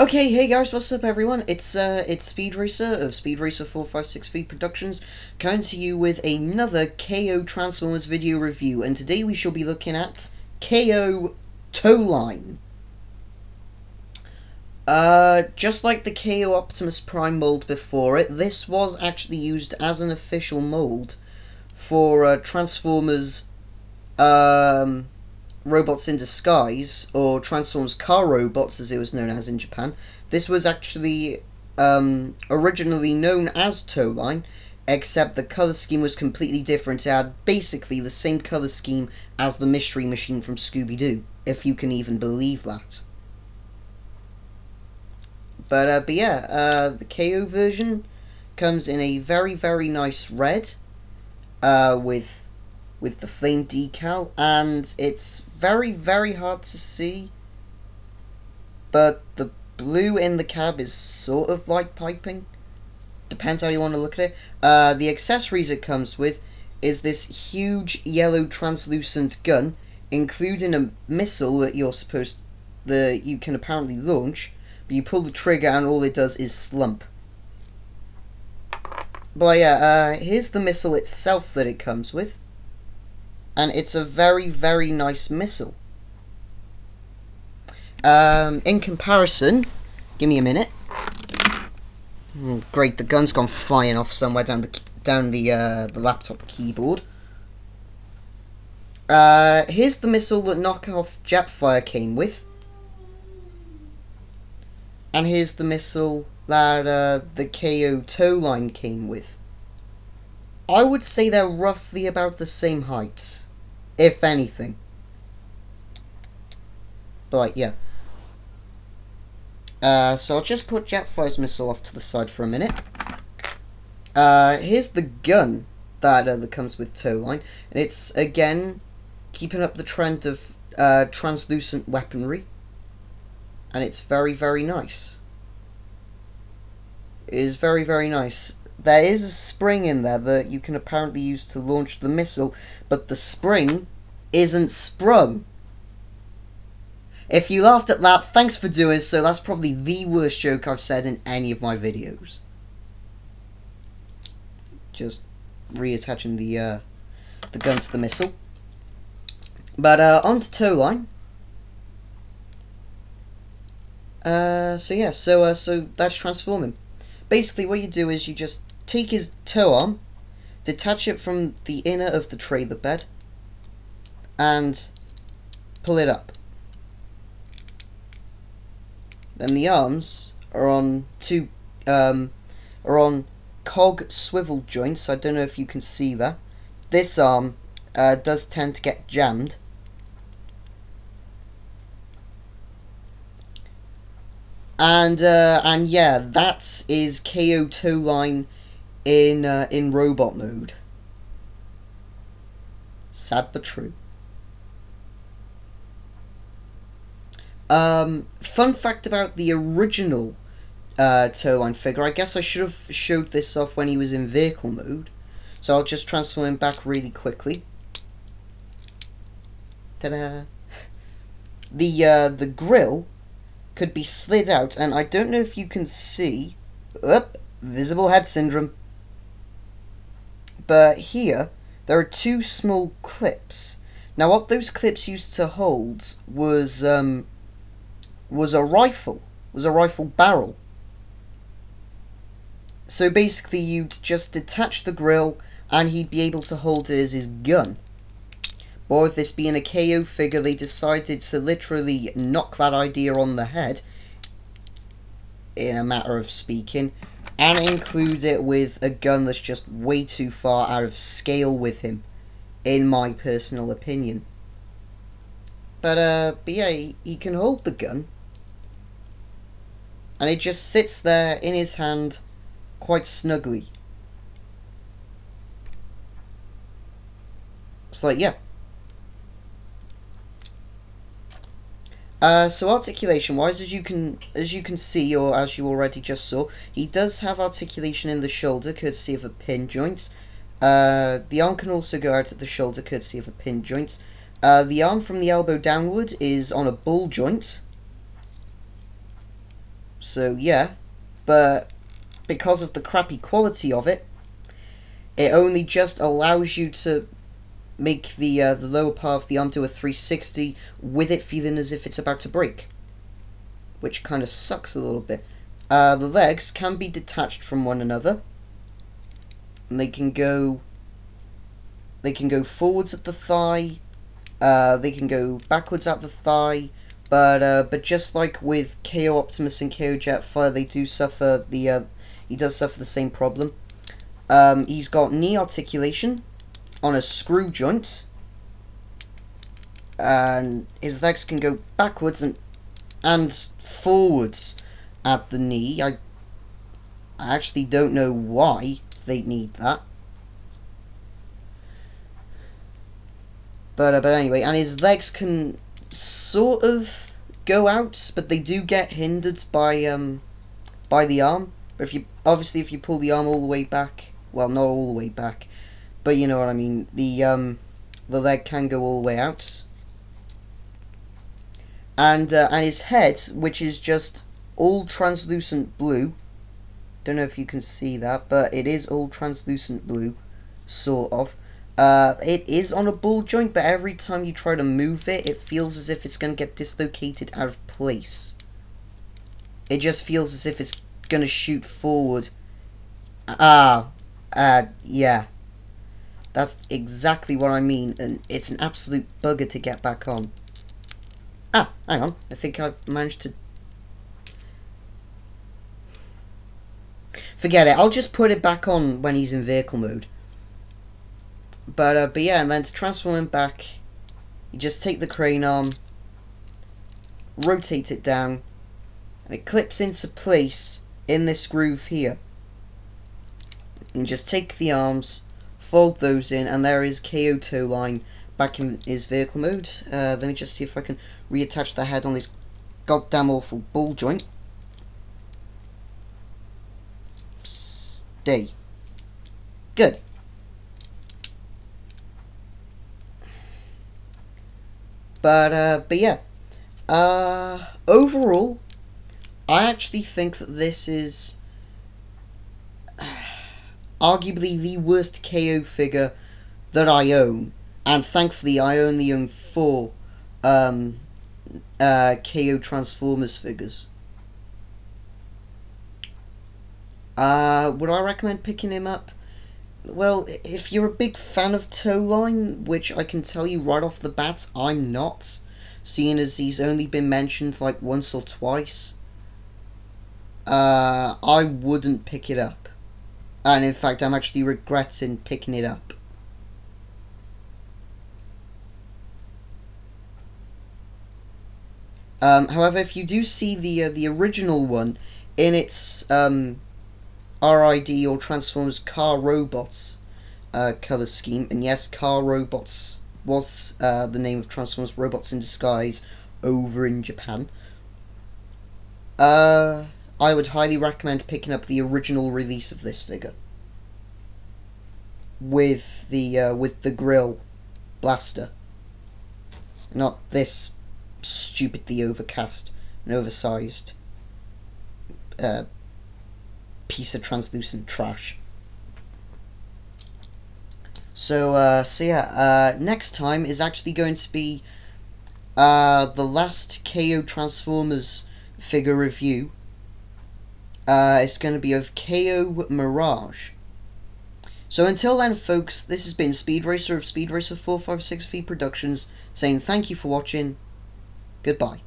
Okay, hey guys, what's up everyone? It's uh it's Speed Racer of Speed Racer 456 Productions coming to you with another KO Transformers video review and today we shall be looking at KO Towline. Uh just like the KO Optimus Prime mold before it, this was actually used as an official mold for uh, Transformers um Robots in Disguise, or Transformers Car Robots as it was known as in Japan. This was actually um, originally known as Tow Line, except the color scheme was completely different. It had basically the same color scheme as the Mystery Machine from Scooby-Doo, if you can even believe that. But, uh, but yeah, uh, the KO version comes in a very, very nice red, uh, with with the flame decal, and it's very, very hard to see. But the blue in the cab is sort of like piping. Depends how you want to look at it. Uh, the accessories it comes with is this huge yellow translucent gun, including a missile that you're supposed that you can apparently launch, but you pull the trigger and all it does is slump. But yeah, uh, here's the missile itself that it comes with and it's a very, very nice missile. Um, in comparison, give me a minute. Oh, great, the gun's gone flying off somewhere down the down the uh, the laptop keyboard. Uh, here's the missile that knockoff Jetfire came with. And here's the missile that uh, the KO tow line came with. I would say they're roughly about the same height if anything. But yeah. Uh, so I'll just put Jetfire's missile off to the side for a minute. Uh, here's the gun that, uh, that comes with Towline. And it's, again, keeping up the trend of uh, translucent weaponry. And it's very, very nice. It is very, very nice. There is a spring in there that you can apparently use to launch the missile, but the spring isn't sprung. If you laughed at that, thanks for doing so. That's probably the worst joke I've said in any of my videos. Just reattaching the uh, the gun to the missile. But uh, on to tow line. Uh, so yeah, so uh, so that's transforming. Basically, what you do is you just take his tow arm, detach it from the inner of the trailer bed, and pull it up. Then the arms are on two um, are on cog swivel joints. I don't know if you can see that. This arm uh, does tend to get jammed. And uh, and yeah, that is KO tow line in uh, in robot mode. Sad but true. Um, fun fact about the original uh, Towline figure. I guess I should have showed this off when he was in vehicle mode. So I'll just transform him back really quickly. Ta-da! The, uh, the grill could be slid out, and I don't know if you can see... Up, visible head syndrome. But here, there are two small clips. Now, what those clips used to hold was, um, was a rifle, was a rifle barrel. So basically you'd just detach the grill and he'd be able to hold it as his gun. Or with this being a KO figure, they decided to literally knock that idea on the head, in a matter of speaking, and include it with a gun that's just way too far out of scale with him, in my personal opinion. But, uh, but yeah, he, he can hold the gun, and it just sits there in his hand quite snugly. It's like, yeah. Uh, so articulation wise, as you can as you can see, or as you already just saw, he does have articulation in the shoulder, courtesy of a pin joint. Uh, the arm can also go out at the shoulder, courtesy of a pin joint. Uh, the arm from the elbow downward is on a ball joint. So yeah, but because of the crappy quality of it, it only just allows you to make the uh, the lower part of the arm do a 360 with it feeling as if it's about to break, which kind of sucks a little bit. Uh, the legs can be detached from one another, and they can go. They can go forwards at the thigh. Uh, they can go backwards at the thigh. But uh, but just like with KO Optimus and KO Jetfire, they do suffer the uh, he does suffer the same problem. Um, he's got knee articulation on a screw joint, and his legs can go backwards and and forwards at the knee. I I actually don't know why they need that. But uh, but anyway, and his legs can sort of go out, but they do get hindered by um by the arm. But if you obviously if you pull the arm all the way back, well not all the way back, but you know what I mean. The um the leg can go all the way out. And uh, and his head, which is just all translucent blue. Don't know if you can see that, but it is all translucent blue, sort of. Uh, it is on a ball joint, but every time you try to move it, it feels as if it's going to get dislocated out of place. It just feels as if it's going to shoot forward. Ah, uh, yeah. That's exactly what I mean, and it's an absolute bugger to get back on. Ah, hang on. I think I've managed to... Forget it. I'll just put it back on when he's in vehicle mode. But, uh, but yeah, and then to transform him back, you just take the crane arm, rotate it down, and it clips into place in this groove here. And just take the arms, fold those in, and there is KO tow line back in his vehicle mode. Uh, let me just see if I can reattach the head on this goddamn awful ball joint. Stay. Good. But, uh, but yeah. Uh, overall, I actually think that this is arguably the worst KO figure that I own. And thankfully, I only own four um, uh, KO Transformers figures. Uh, would I recommend picking him up? Well, if you're a big fan of Towline, which I can tell you right off the bat, I'm not, seeing as he's only been mentioned like once or twice, uh, I wouldn't pick it up. And in fact, I'm actually regretting picking it up. Um, however, if you do see the uh, the original one in its um, RID or Transformers Car Robots uh, color scheme, and yes, Car Robots was uh, the name of Transformers Robots in Disguise over in Japan. Uh, I would highly recommend picking up the original release of this figure. With the uh, with the grill blaster, not this stupidly overcast and oversized uh, piece of translucent trash. So, uh, so yeah, uh, next time is actually going to be uh, the last KO Transformers figure review. Uh, it's going to be of KO Mirage. So until then, folks, this has been Speed Racer of Speed Racer 456V Productions saying thank you for watching. Goodbye.